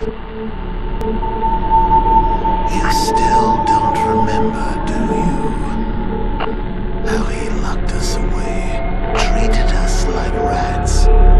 You still don't remember, do you? How he locked us away, treated us like rats.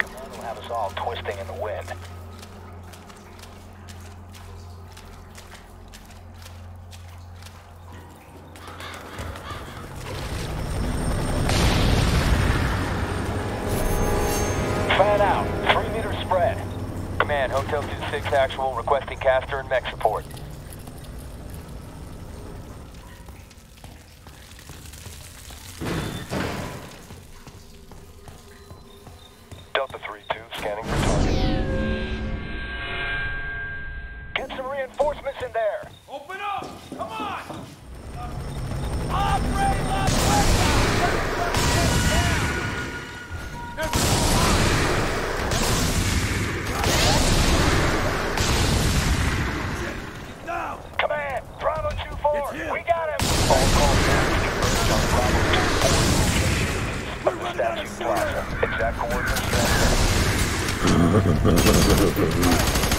command will have us all twisting in the wind. Fan out. Three meters spread. Command, Hotel 26 actual, requesting caster and mech support. Plaza. Exact coordinates.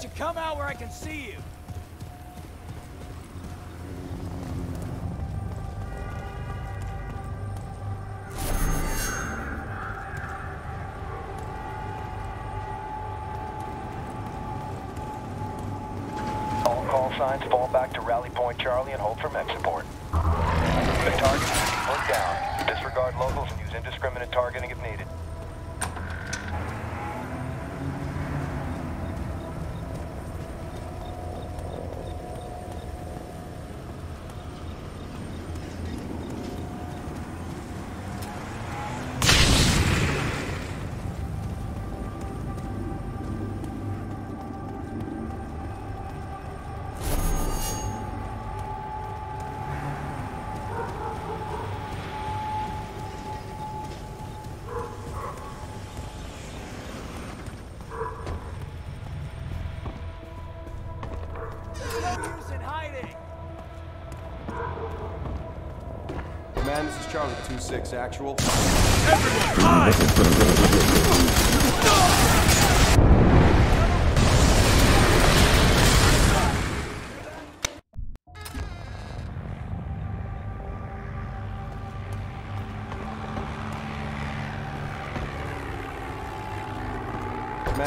don't you come out where I can see you? All call signs fall back to Rally Point Charlie and hold for mech support. The target is put down. Disregard locals and use indiscriminate targeting if needed. 10, this is Charlie 2-6 actual. Everyone, hide!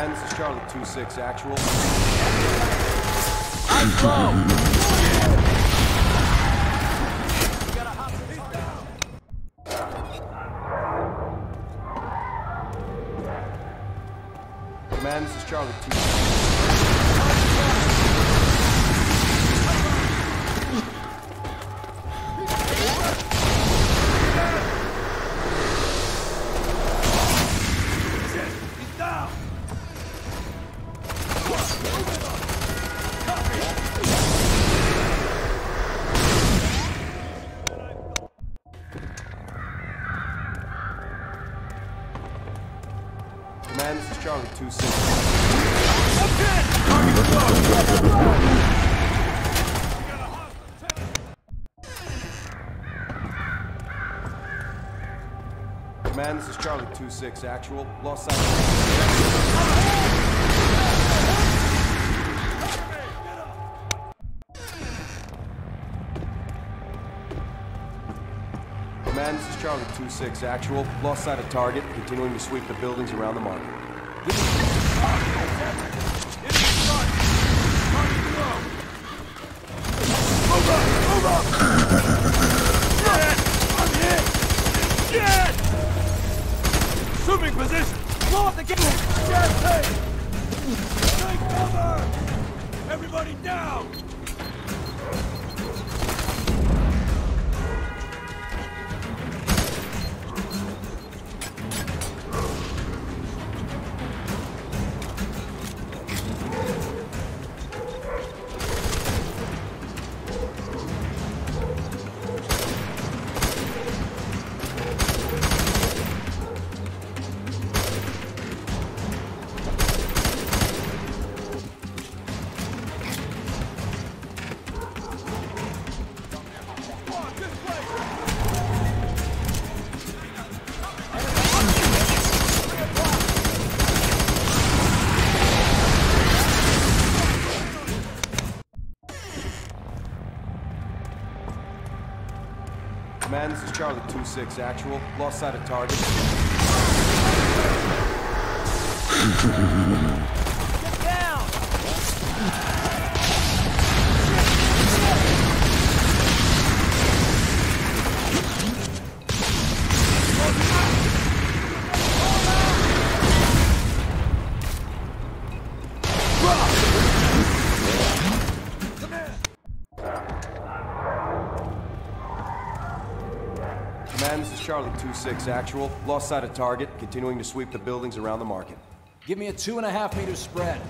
This is 2-6 actual. I'm! probably two. Charlie 2 6. 10, this is Charlie 2-6 actual. Lost sight Command, this is Charlie 2-6 actual. Lost sight of target, continuing to sweep the buildings around the market. man. This is Charlie 2-6 actual. Lost sight of target. 6 actual. Lost sight of target. Continuing to sweep the buildings around the market. Give me a two and a half meter spread.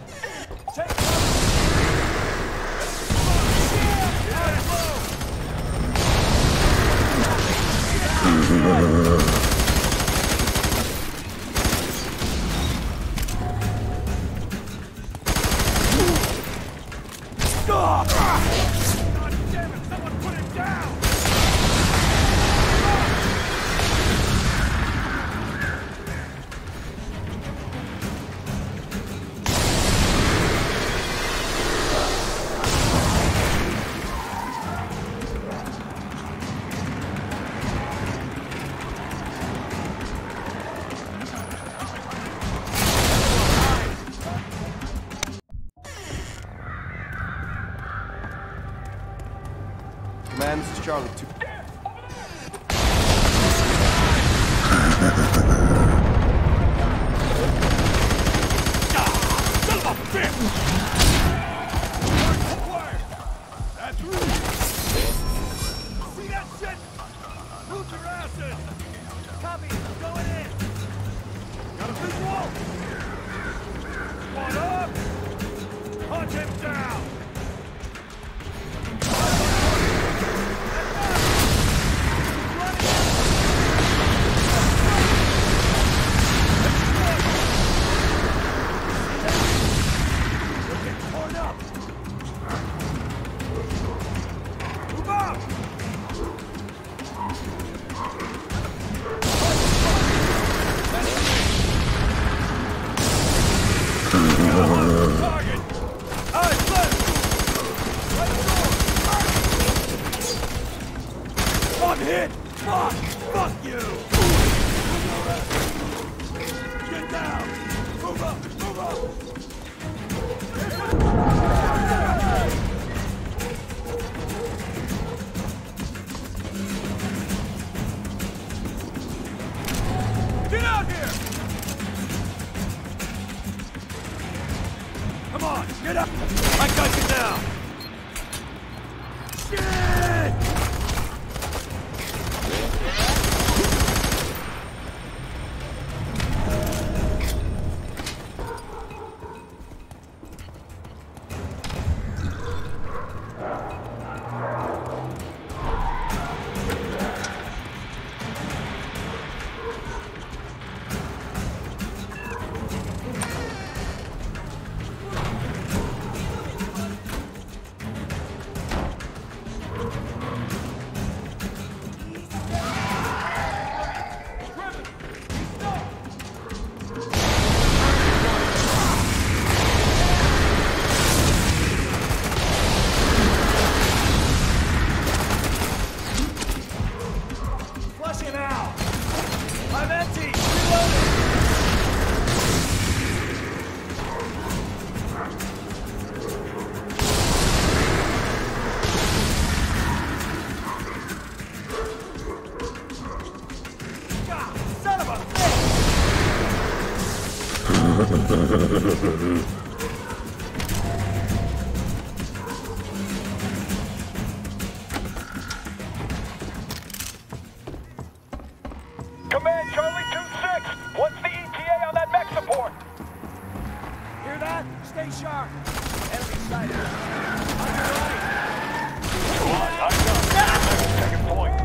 Take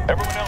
Everyone else.